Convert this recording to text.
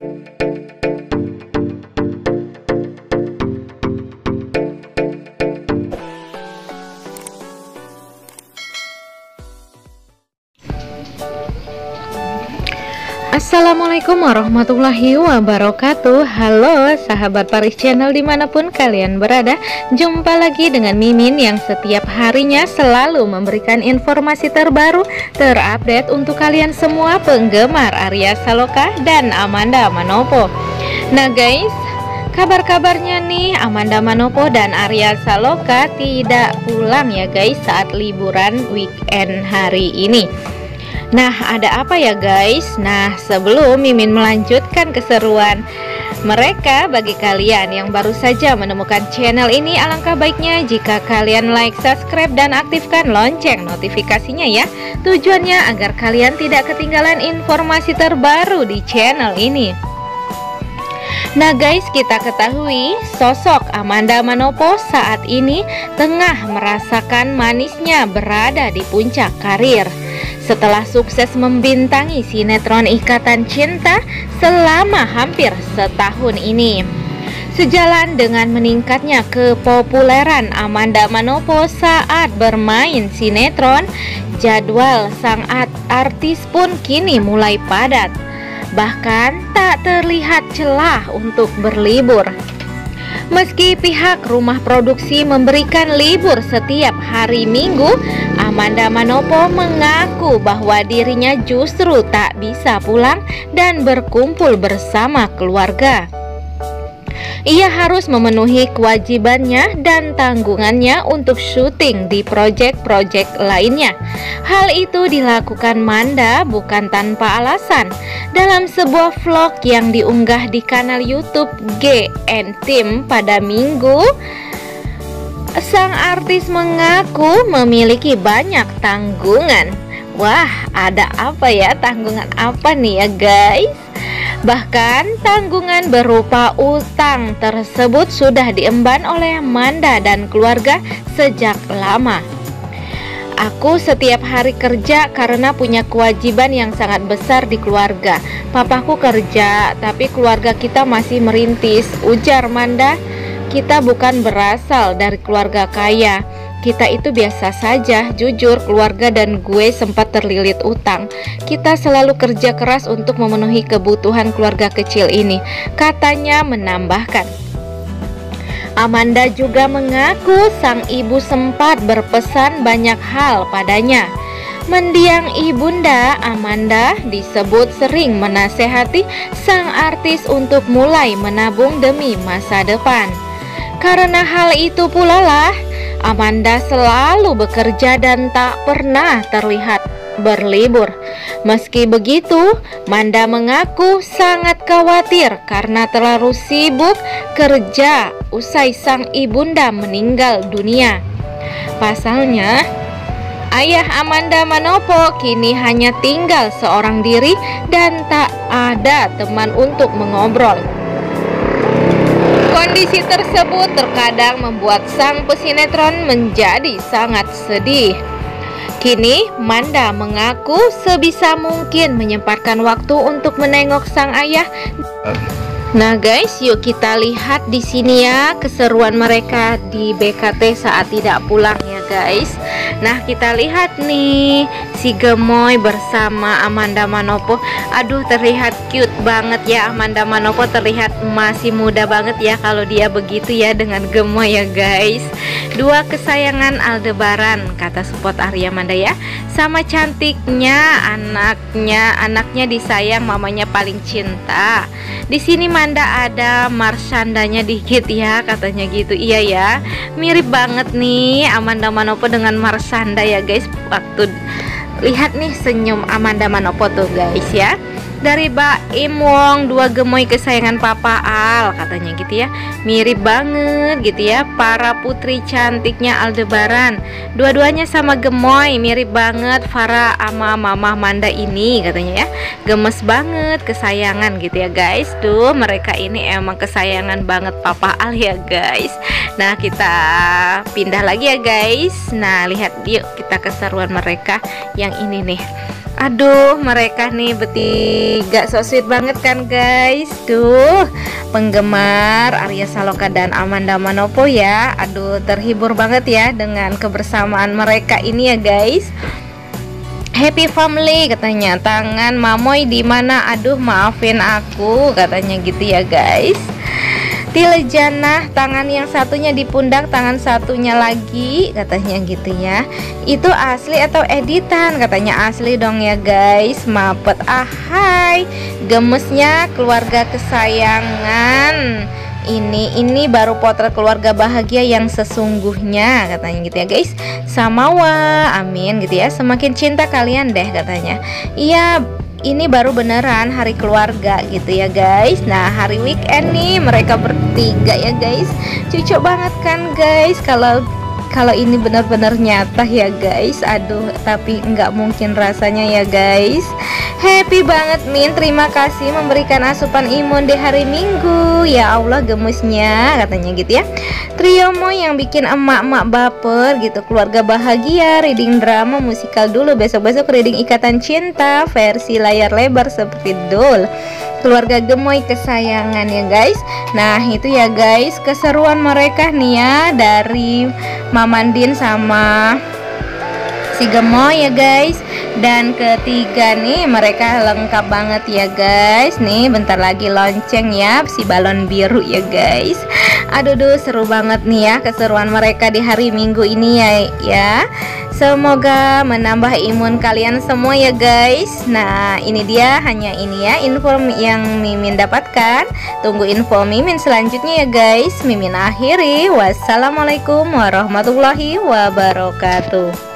Música Assalamualaikum warahmatullahi wabarakatuh. Halo sahabat Paris Channel di mana pun kalian berada. Jumpa lagi dengan Mimin yang setiap harinya selalu memberikan informasi terbaru Terupdate untuk kalian semua penggemar Arya Saloka dan Amanda Manopo. Nah guys Kabar-kabarnya nih Amanda Manopo dan Arya Saloka tidak pulang ya guys saat liburan weekend hari ini Nah, ada apa ya guys? Nah, sebelum Mimin melanjutkan keseruan mereka bagi kalian yang baru saja menemukan channel ini alangkah baiknya jika kalian like, subscribe dan aktifkan lonceng notifikasinya ya. Tujuannya agar kalian tidak ketinggalan informasi terbaru di channel ini. Nah guys kita ketahui sosok Amanda Manopo saat ini tengah merasakan manisnya berada di puncak karir setelah sukses membintangi sinetron Ikatan Cinta selama hampir setahun ini. Sejalan dengan meningkatnya kepopuleran Amanda Manopo saat bermain sinetron, jadwal sang artis pun kini mulai padat. Bahkan tak terlihat celah untuk berlibur. Meski pihak rumah produksi memberikan libur setiap hari Minggu, Amanda Manopo mengaku bahwa dirinya justru tak bisa pulang dan berkumpul bersama keluarga. Ia harus memenuhi kewajibannya dan tanggungannya untuk syuting di proyek-proyek lainnya. Hal itu dilakukan Manda bukan tanpa alasan. Dalam sebuah vlog yang diunggah di kanal YouTube GN Team pada Minggu, sang artis mengaku memiliki banyak tanggungan. Wah, ada apa ya? Tanggungan apa nih ya, guys? Bahkan tanggungan berupa utang tersebut sudah diemban oleh Manda dan keluarga sejak lama. Aku setiap hari kerja karena punya kewajiban yang sangat besar di keluarga. Papaku kerja, tapi keluarga kita masih merintis. Ujar Manda, kita bukan berasal dari keluarga kaya kita itu biasa saja, jujur keluarga dan gue sempat terlilit utang. Kita selalu kerja keras untuk memenuhi kebutuhan keluarga kecil ini. Katanya menambahkan. Amanda juga mengaku sang ibu sempat berpesan banyak hal padanya. Mendiang ibunda Amanda disebut sering menasehati sang artis untuk mulai menabung demi masa depan. Karena hal itu pula lah Amanda selalu bekerja dan tak pernah terlihat berlibur. Meski begitu, Manda mengaku sangat khawatir karena terlalu sibuk kerja usai sang ibunda meninggal dunia. Pasalnya, ayah Amanda Manopo kini hanya tinggal seorang diri dan tak ada teman untuk mengobrol. Kondisi tersebut terkadang membuat sang pesinetron menjadi sangat sedih. Kini, Manda mengaku sebisa mungkin menyempatkan waktu untuk menengok sang ayah. Nah guys, yuk kita lihat di sini ya keseruan mereka di BKT saat tidak pulang ya guys. Nah kita lihat nih si Gemoy bersama Amanda Manopo. Aduh terlihat cute banget ya. Amanda Manopo terlihat masih muda banget ya kalau dia begitu ya dengan Gemoy ya guys. Dua kesayangan Aldebaran kata support Arya Manda ya. Sama cantiknya anaknya. Anaknya disayang mamanya paling cinta. Di sini Manda ada marsandanya dikit ya katanya gitu. Iya ya mirip banget nih Amanda Manopo dengan Marsanda ya guys. Waktu lihat nih senyum Amanda Manopo tuh guys ya dari Baim Wong dua gemoy kesayangan Papa Al katanya gitu ya. Mirip banget gitu ya para putri cantiknya Aldebaran. Dua-duanya sama gemoy mirip banget Farah sama Mama Manda ini katanya ya. Gemes banget kesayangan gitu ya guys. Tuh mereka ini emang kesayangan banget Papa Al ya guys. Nah kita pindah lagi ya guys. Nah lihat yuk kita keseruan mereka yang ini nih Aduh mereka nih bertiga. So sweet banget kan guys? Duh penggemar Arya Saloka dan Amanda Manopo ya. Aduh terhibur banget ya dengan kebersamaan mereka ini ya guys. Happy family katanya. Tangan mamoy di mana? Aduh maafin aku katanya gitu ya guys Tilejana tangan yang satunya di pundak tangan satunya lagi katanya gitu ya. Itu asli atau editan? Katanya asli dong ya guys. Mapet ahai. Gemesnya keluarga kesayangan. Ini ini baru potret keluarga bahagia yang sesungguhnya katanya gitu ya guys. Samawa amin gitu ya. Semakin cinta kalian deh katanya. Iya ini baru beneran hari keluarga gitu ya guys. Nah hari weekend nih mereka bertiga ya guys. Cucuk banget kan guys Kalau kalau ini benar-benar nyata ya guys. Aduh tapi nggak mungkin rasanya ya guys. Happy banget Min. Terima kasih memberikan asupan imun di hari minggu. Ya Allah gemusnya katanya gitu ya. Triomo yang bikin emak-emak baper gitu. Keluarga bahagia reading drama musikal dulu besok-besok reading ikatan cinta versi layar lebar seperti dul. Keluarga gemoy kesayangan ya guys. Nah itu ya guys keseruan mereka nih ya dari Mamandin sama si gemoy ya guys. Dan ketiga nih mereka lengkap banget ya guys. Nih bentar lagi lonceng ya si balon biru ya guys aduh duh seru banget nih ya keseruan mereka di hari minggu ini ya ya. Semoga menambah imun kalian semua ya guys. Nah ini dia hanya ini ya info yang Mimin dapatkan. Tunggu info Mimin selanjutnya ya guys. Mimin akhiri. Wassalamualaikum warahmatullahi wabarakatuh